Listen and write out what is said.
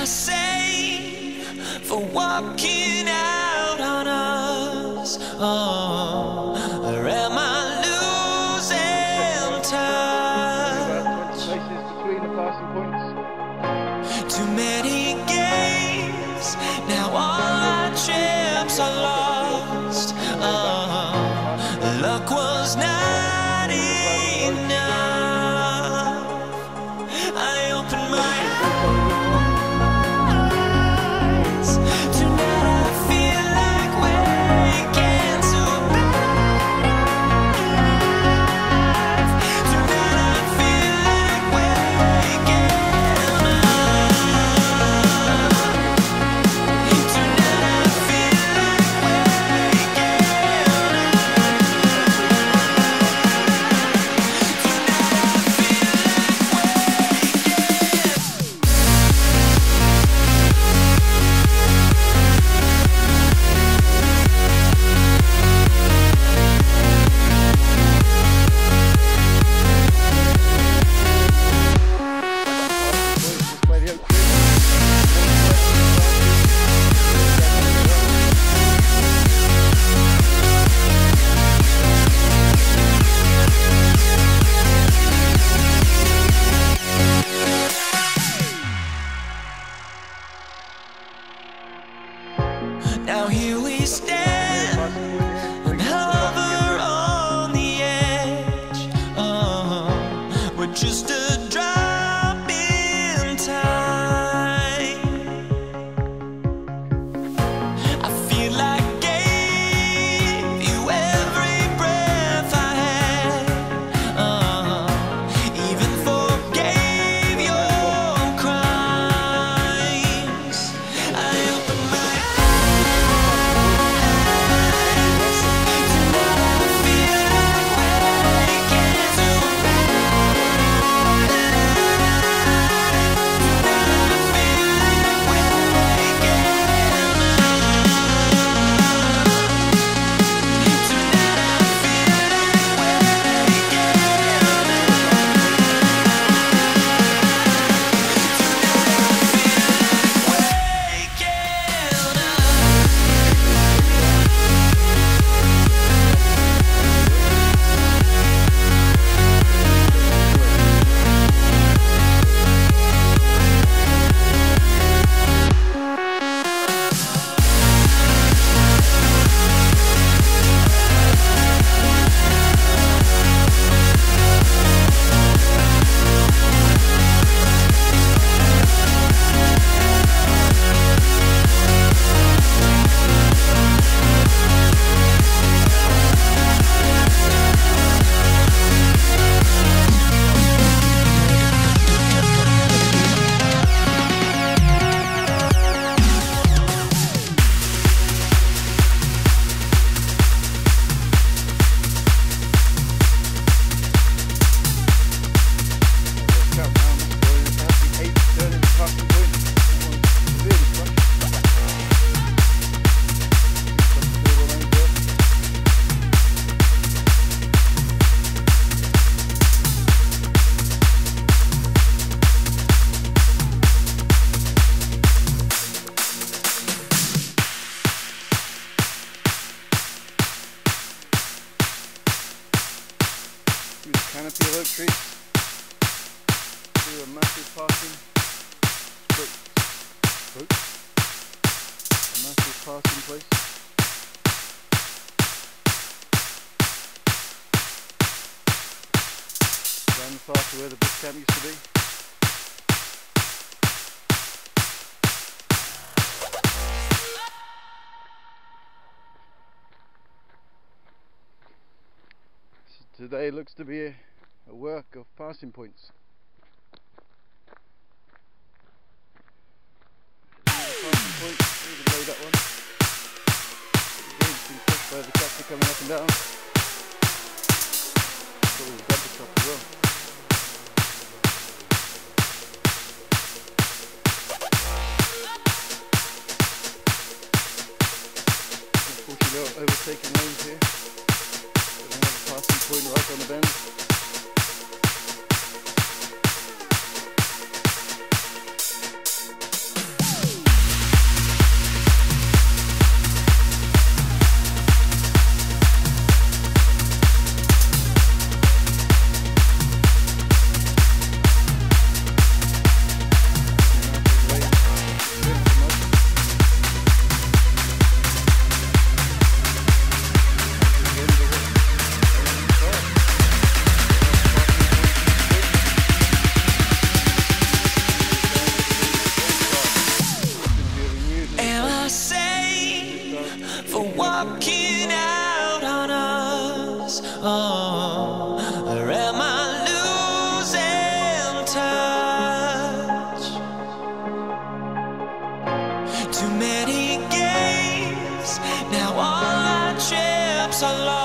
I sane for walking out on us? Oh, or am I losing touch? Too many games, now here canopy trees through a massive parking strip, route, a massive parking place. Down the far to where the bus camp used to be. Today looks to be a, a work of passing points. Passing point, tractor coming up and down. The as well. Unfortunately, overtaking lanes here. Another passing point right on the bend. Oh, or am I losing touch? Too many games, now all our trips are lost.